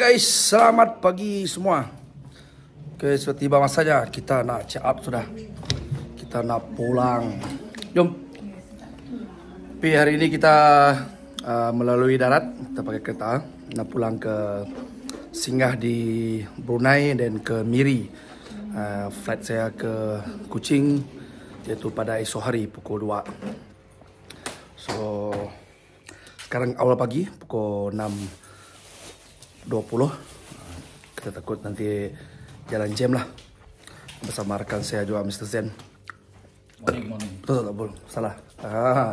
Guys, selamat pagi semua. Oke, sudah tiba masanya kita nak check up sudah. Kita nak pulang. Jom. Tapi hari ini kita uh, melalui darat, kita pakai kereta nak pulang ke singgah di Brunei dan ke Miri. Uh, flight saya ke Kuching iaitu pada esok hari pukul 2. So sekarang awal pagi pukul 6.20 kita takut nanti jalan jam lah bersama rekan saya juga Mr. Zen Morning, morning. betul tak boleh salah ah.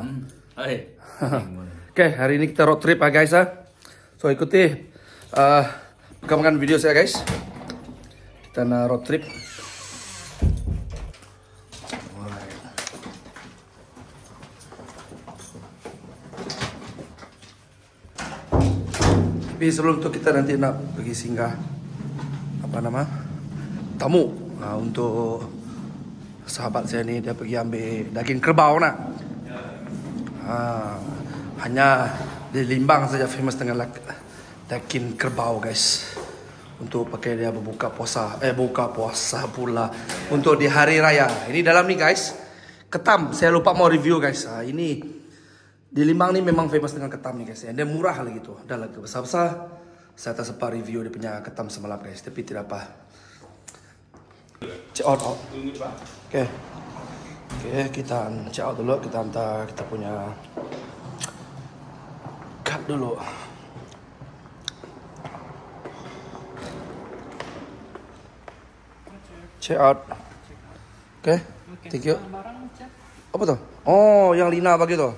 Hai. Oke hari ini kita road trip ah guys ah. so ikuti uh, rekaman video saya guys kita road trip Tapi sebelum itu kita nanti nak pergi singgah apa nama tamu nah, untuk sahabat saya ni dia pergi ambil daging kerbau nak. Ha, hanya di Limbang saja famous dengan lak- daging kerbau guys. Untuk pakai dia berbuka puasa, eh buka puasa pula untuk di hari raya. Ini dalam ni guys, ketam. Saya lupa mau review guys. Ha, ini di Limbang ni memang famous dengan ketam ni guys. Dia murah lagi tu. Dah lagi besar-besar. Saya tak sempat review dia punya ketam semalam guys. Tapi tidak apa. Check out. out. Okay. Okay, kita check out dulu. Kita hantar kita punya card dulu. Check out. Okay. Thank you. Apa tu? Oh, yang Lina bagi tu.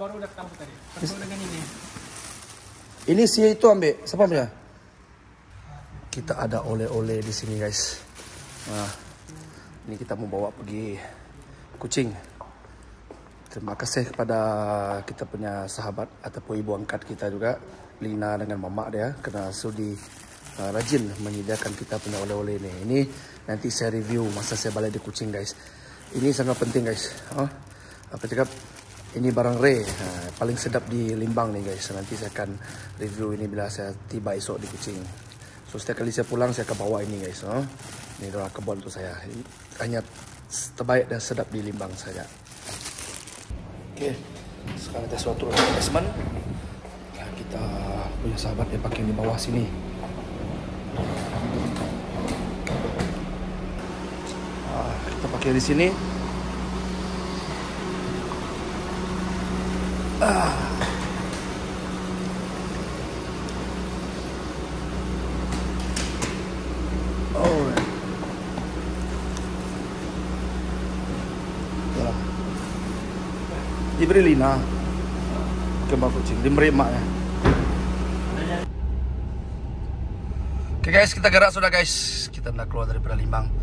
Baru datang tadi bersama dengan ini Ini si itu ambil. Siapa punya? Kita ada oleh-oleh di sini guys. Nah, ini kita mau bawa pergi kucing. Terima kasih kepada kita punya sahabat ataupun ibu angkat kita juga, Lina dengan mamak dia, kerana sudi uh, rajin menyediakan kita punya oleh-oleh ini. Ini nanti saya review masa saya balik di kucing guys. Ini sangat penting guys. Oh, apa cakap? Ini barang rare, ha, paling sedap di Limbang nih guys. Nanti saya akan review ini bila saya tiba esok di Kuching. So setiap kali saya pulang saya akan bawa ini guys. Ini adalah kebun untuk saya. Ini Hanya terbaik dan sedap di Limbang saja. Oke, sekarang kita suatu basement. Ya, kita punya sahabat yang pakai di bawah sini. Ah, kita pakai di sini. Oh. Ya. Lina. Kembang kucing. Emak ya. Oke guys, kita gerak sudah guys. Kita nak keluar daripada Limbang.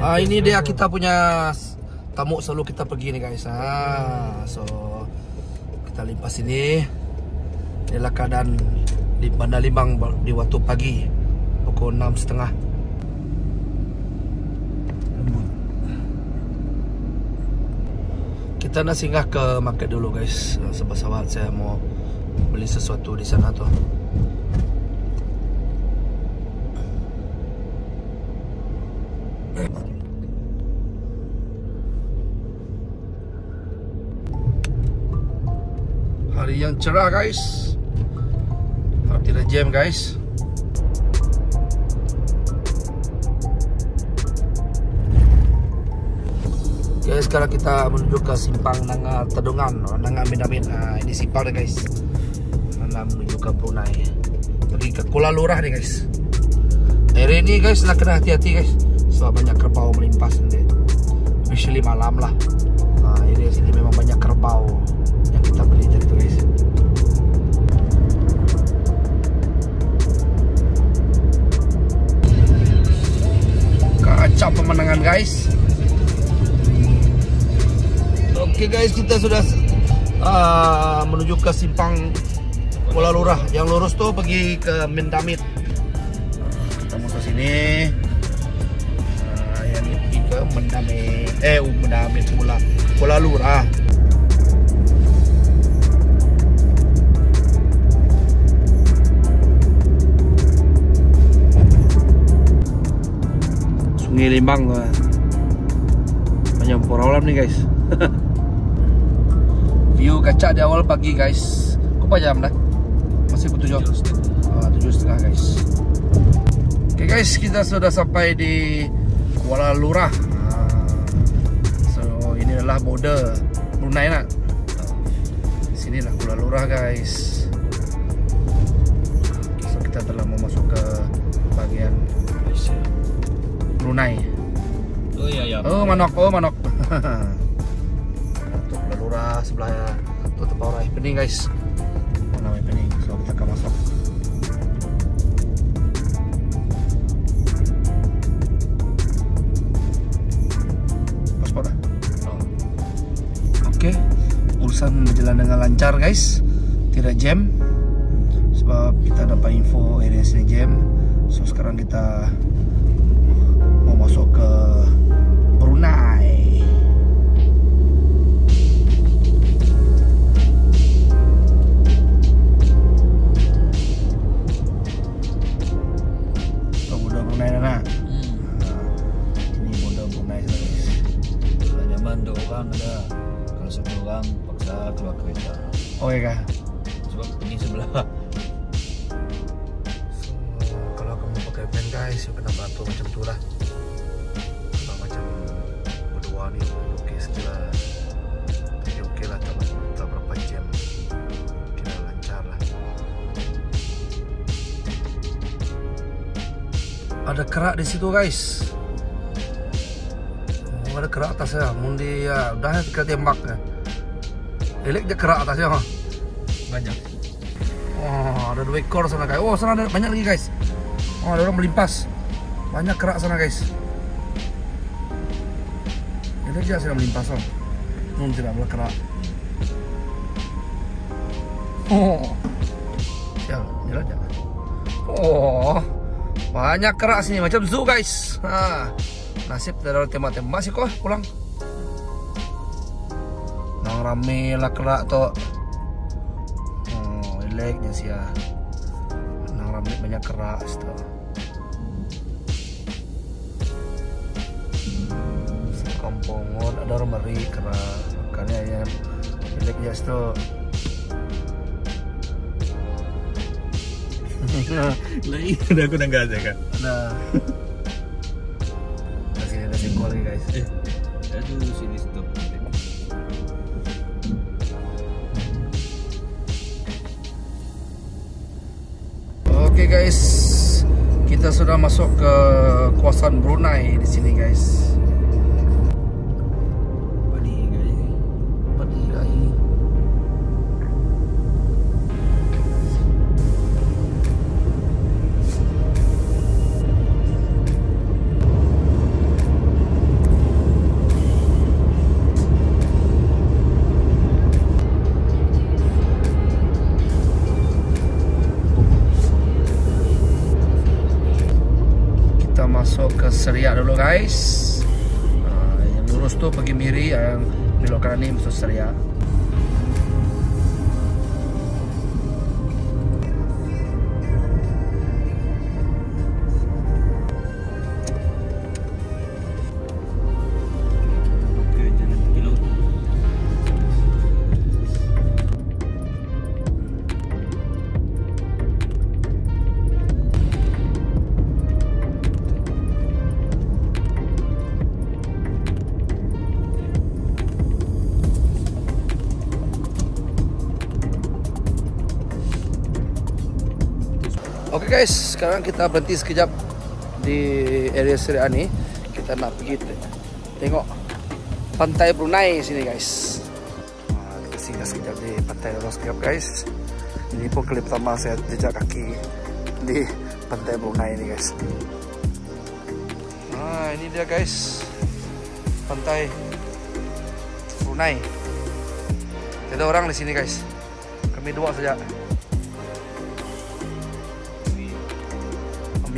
Ah ini dia kita punya tamu selalu kita pergi nih guys. Ah, so kita limpas sini. Inilah keadaan di Bandar Limbang di waktu pagi pukul 6.30. Kita nak singgah ke market dulu guys. Ah, Sebab sahabat saya mau beli sesuatu di sana tuh. Yang cerah guys. Hari tidak jam guys. Okay, sekarang kita menuju ke simpang Nanga Tedungan Nanga Minamin nah, Ini simpang dia guys. Nanga menuju ke Brunei. Pergi ke Kuala Lurah nih guys. Hari ini guys nak kena hati-hati guys. Sebab banyak kerbau melimpas nanti. Especially malam lah. Nah, ini sini memang banyak kerbau Kacau pemandangan guys. Oke guys, kita sudah uh, menuju ke simpang Kuala Lurah. Yang lurus tuh pergi ke Mendamit. Kita mau ke sini. Uh, Mendame eh uh, Mendame pula Kuala Lurah. Tuh. Banyak orang nih guys. View kaca di awal pagi guys. Kok jam dah? Masih pukul tujuh. Ah, tujuh setengah guys. Oke guys, kita sudah sampai di Kuala Lurah. Ah, So ini adalah border Brunei nak. Sini lah Kuala Lurah guys. So kita telah mau masuk ke bagian Brunei. Oh iya iya. Oh manok, oh manok. Tuh Kuala Lurah sebelah tempat orang pening guys. Oh, namanya pening. So kita akan masuk. Paspor dah. Oke, urusan berjalan dengan lancar guys, tidak jam. Sebab kita dapat info area sini jam. So sekarang kita mau masuk ke Ada kerak di situ guys. Oh, ada kerak atasnya. Mundi ya, udah kita tembak ya. Elek dia kerak atasnya. Ha. Banyak. Oh, ada dua ekor sana guys. Oh, sana ada banyak lagi guys. Oh, ada orang melimpas. Banyak kerak sana guys. Ini dia sedang melimpas oh. Nun tidak kerak. Oh. Ya, lihat ya. Oh. Banyak kerak sini macam zoo guys. Ha. Nasib tidak ada tembak-tembak sih kok pulang. Nang rame lah kerak tu. Oh, eleknya sih ya. Nang rambut banyak keras tuh. Kampungun ada orang meri keras. Makanya ya eleknya tuh. Lagi ada aku nangga aja kan. Nah. Sini ada singkong lagi guys. Eh, aduh sini stop. Oke guys, kita sudah masuk ke kawasan Brunei di sini guys. Seriak dulu guys. Ah, yang lurus tuh pergi Miri, yang belok kanan ini masuk Seriak. Guys, sekarang kita berhenti sekejap di area Seriak ni. Kita nak pergi te- tengok pantai Brunei sini guys. Ah, kita sekejap di pantai sekejap guys. Ini pun kali pertama saya jejak kaki di pantai Brunei ni guys. Ah, ini dia guys. Pantai Brunei. Tidak ada orang di sini guys. Kami dua saja.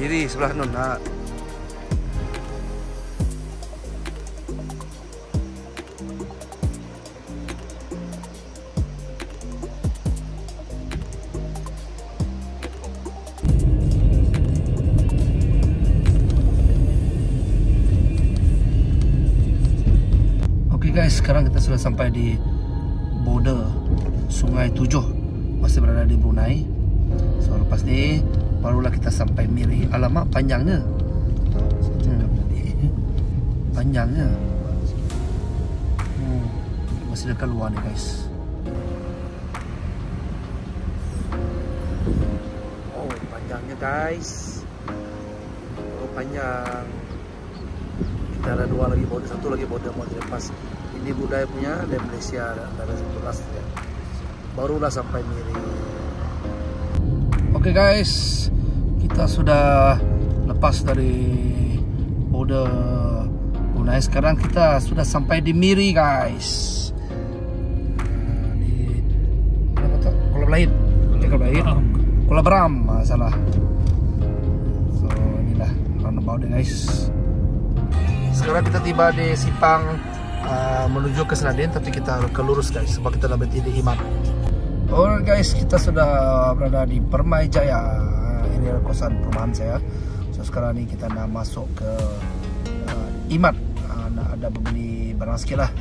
Kiri sebelah nun. ha. guys sekarang kita sudah sampai di border sungai tujuh masih berada di Brunei so lepas ni barulah kita sampai Miri. Alamak panjangnya. Hmm. Panjangnya. Hmm. Masih dekat luar ni guys. Oh panjangnya guys. Oh panjang. Kita ada dua lagi border, satu lagi border mau dilepas. Ini budaya punya dari Malaysia dari satu ya. Barulah sampai Miri. Oke okay guys, kita sudah lepas dari border Brunei. Sekarang kita sudah sampai di Miri guys. Ah, Di? Kuala Belait. Kuala Belait. Kuala Beram, ah, salah. So inilah roundabout guys. Sekarang kita tiba di Sipang uh, menuju ke Senadin tapi kita ke lurus guys sebab kita berhenti di Imat. Alright guys, kita sudah berada di Permai Jaya. Ini adalah kosan perumahan saya. So sekarang ni kita nak masuk ke uh, Imat. Uh, nak ada membeli barang sikit lah.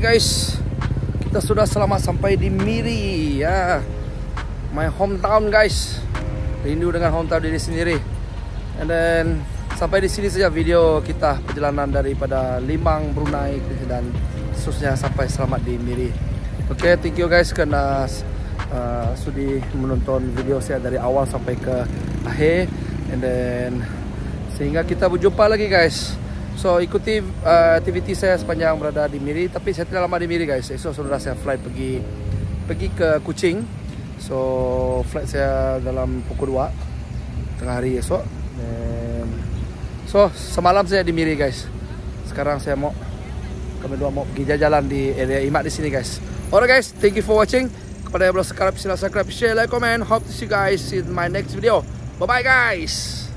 Guys, kita sudah selamat sampai di Miri ya, my hometown guys. Rindu dengan hometown diri sendiri. And then sampai di sini saja video kita perjalanan daripada Limang Brunei dan seterusnya sampai selamat di Miri. Okay, thank you guys kerana uh, sudi menonton video saya dari awal sampai ke akhir. And then sehingga kita berjumpa lagi guys. So ikuti uh, aktiviti saya sepanjang berada di Miri. Tapi saya tidak lama di Miri guys. Esok sudah saya flight pergi Pergi ke Kuching. So flight saya dalam pukul 2 Tengah hari esok. And, So semalam saya di Miri guys. Sekarang saya mau Kami dua mau pergi jalan di area Imat di sini guys. Alright guys, thank you for watching. Kepada yang belum subscribe, sila subscribe, share, like, comment. Hope to see you guys in my next video. Bye bye guys